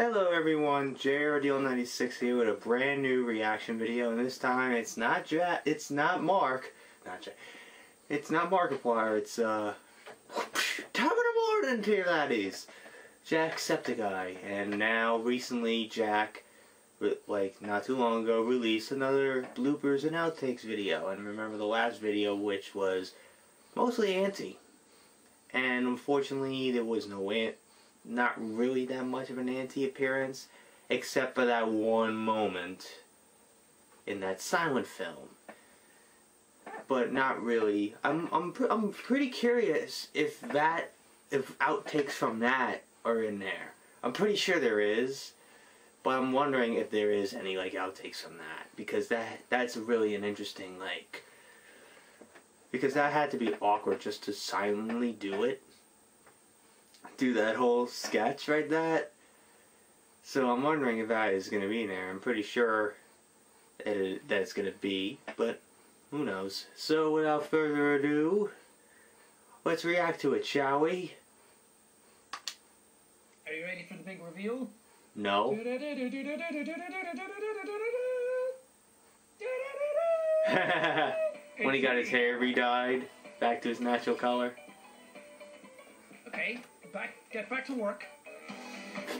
Hello everyone, JRDiehl96 here with a brand new reaction video, and this time it's not Jack, it's not Mark, not Jack, it's not Markiplier, it's uh, top of the morning to you laddies, Jacksepticeye, and now recently Jack, like not too long ago, released another bloopers and outtakes video, and remember the last video which was mostly anti, and unfortunately there was no ant not really that much of an anti-appearance, except for that one moment in that silent film. But not really. I'm I'm pr- I'm pretty curious if that if outtakes from that are in there. I'm pretty sure there is, but I'm wondering if there is any like outtakes from that because that that's really an interesting like because that had to be awkward just to silently do it do that whole sketch right that. So I'm wondering if that is going to be in there. I'm pretty sure it, that it's going to be, but who knows. So without further ado, let's react to it, shall we? Are you ready for the big reveal? No. when he got his hair re-dyed back to his natural color. Okay, back, get back to work.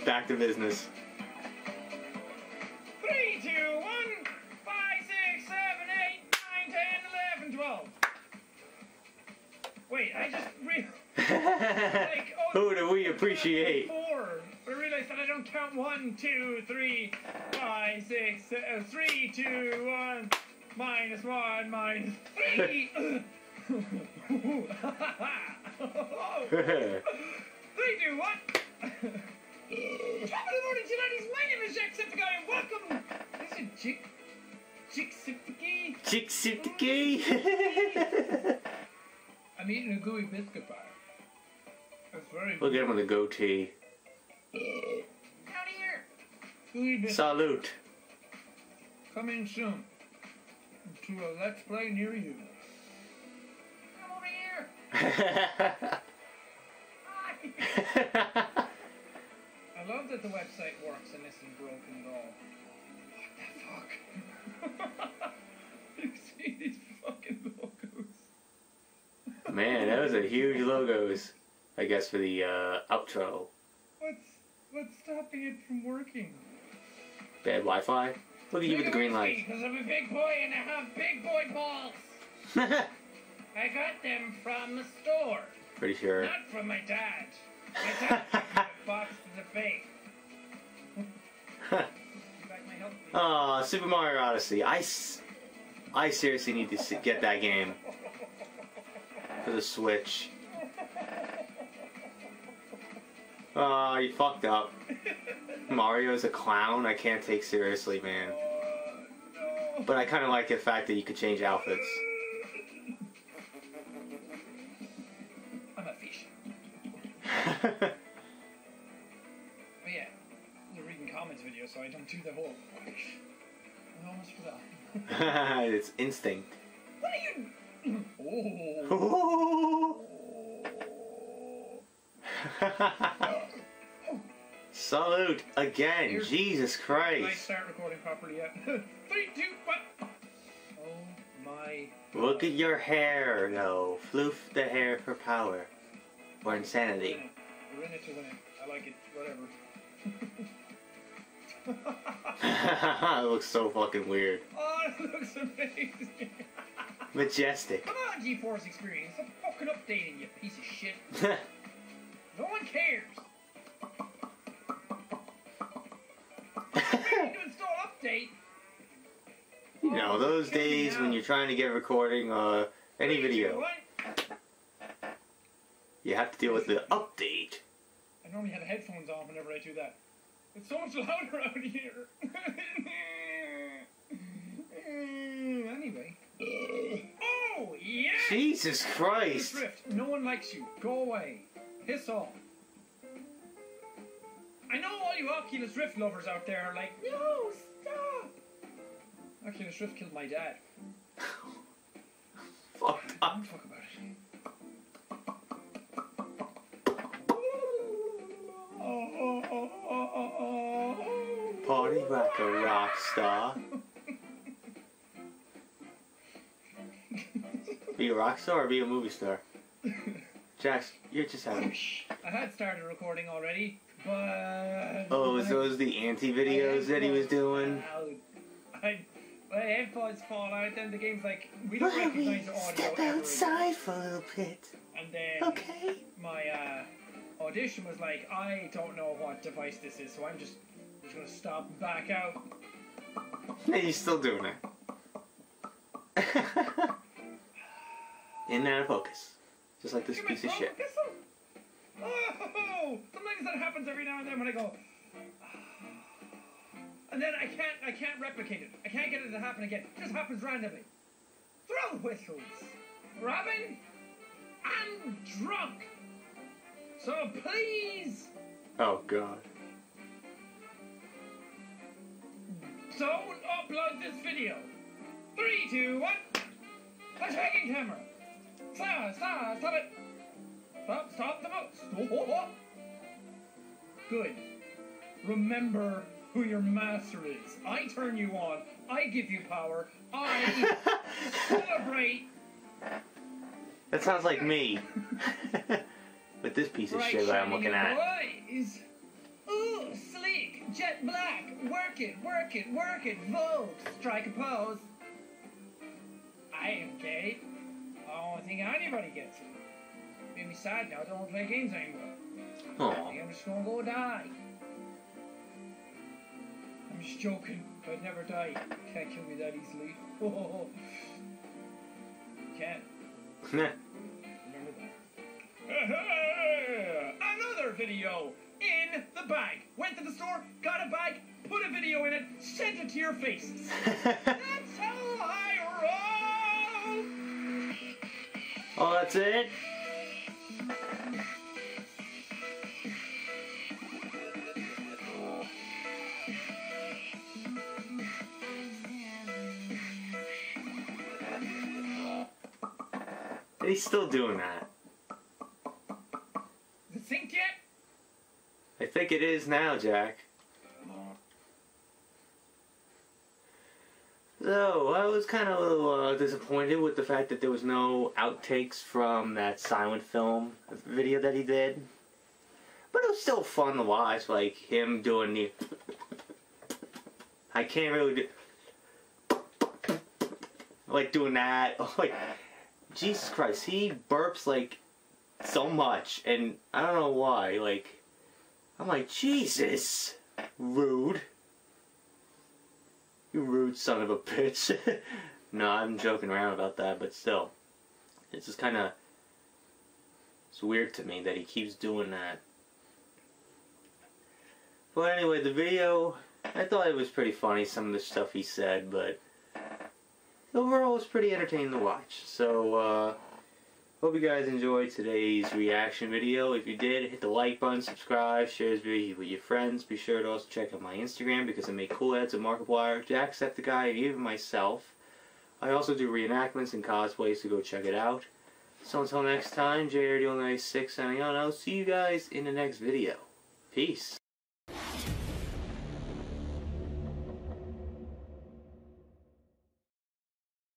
Back to business. Three, two, one, five, six, seven, eight, nine, ten, eleven, twelve. Wait, I just re- like, oh, Who do we appreciate? Four. I realized that I don't count one, two, three, five, six, seven, uh, three, two, one, minus one, minus three. Oh. Three, two, one. Top of the morning, Gelatis. My name is Jacksepticeye, and welcome. This is Chick. Chicksepticeye. Chicksiptiki! I'm eating a gooey biscuit bar. That's very Look at him with a goatee. Out here. Gooey biscuit. Salute. Coming soon. To a Let's Play near you. Come over here. Hi. I love that the website works and isn't broken at all. What the fuck? you see these fucking logos? Man, those are huge logos. I guess for the uh, outro. What's what's stopping it from working? Bad Wi-Fi. Look at you with the green light. Because I'm a big boy and I have big boy balls. I got them from the store, Pretty sure. not from my dad. My dad box to the face. Back my health fee. Aw, Super Mario Odyssey. I, I seriously need to get that game for the Switch. Aw, you fucked up. Mario's a clown. I can't take seriously, man. Oh. But I kind of like the fact that you could change outfits. So I don't do the whole. For that? it's instinct. What are you? Oh. Salute again, Here's- Jesus Can I Christ. start recording properly yet? Three, two, one. Oh my. Look at your hair, though. Floof the hair for power. Or insanity. We're in it to win it. I like it. Whatever. it looks so fucking weird. oh, it looks amazing. Majestic. Come on, GeForce Experience. I'm fucking updating, you piece of shit. No one cares. Ready to install update. you know, those days when you're trying to get recording uh, any video, you have to deal with the update. I normally have headphones on whenever I do that. It's so much louder out here. anyway. Oh, yeah! Jesus Christ. Rift, no one likes you. Go away. Piss off. I know all you Oculus Rift lovers out there are like, no, stop. Oculus Rift killed my dad. Fuck Don't talk about it. A rock star. Be a rock star or be a movie star? Jax, you're just having. I had started recording already, but. Oh, was those the anti videos that he was doing? I, my headphones fall out, then the game's like, we don't Why we recognize the audio. step outside for a little bit? And then Okay. my uh, audition was like, I don't know what device this is, so I'm just, just gonna stop and back out. He's still doing it. In and out of focus. Just like this piece of shit. Oh, sometimes that happens every now and then when I go. And then I can't, I can't replicate it. I can't get it to happen again. It just happens randomly. Throw whistles. Robin, I'm drunk. So please Oh god. Don't upload this video. Three, two, one. Attacking camera. Stop, stop, stop it. Stop, stop the mouse. Stop. Good. Remember who your master is. I turn you on. I give you power. I celebrate. that sounds like me. With this piece of Bright shit that I'm looking at. boys. Jet black. Work it, work it, work it. Vogue, strike a pose. I am gay. Oh, I don't think anybody gets it. Made me sad now. I don't want to play games anymore. I think I'm just gonna go die. I'm just joking. I'd never die. Can't kill me that easily. Can't. Meh. Remember that. Another video in the bag. Went to the store, got a bag, put a video in it, sent it to your faces. That's how I roll. oh, that's it? He's still doing that. it synced yet? Think it is now, Jack. So, I was kind of a little uh, disappointed with the fact that there was no outtakes from that silent film video that he did. But it was still fun to watch, like him doing the. I can't really do. Like doing that. Like, Jesus Christ, he burps like so much, and I don't know why. Like, I'm like, Jesus, rude. You rude son of a bitch. no, I'm joking around about that, but still. It's just kind of. It's weird to me that he keeps doing that. But anyway, the video, I thought it was pretty funny, some of the stuff he said, but. Overall, it was pretty entertaining to watch. So, uh. Hope you guys enjoyed today's reaction video. If you did, hit the like button, subscribe, share this video with your friends. Be sure to also check out my Instagram because I make cool edits of Markiplier, Jacksepticeye, and even myself. I also do reenactments and cosplays, so go check it out. So until next time, JRD96 signing out. I'll see you guys in the next video. Peace.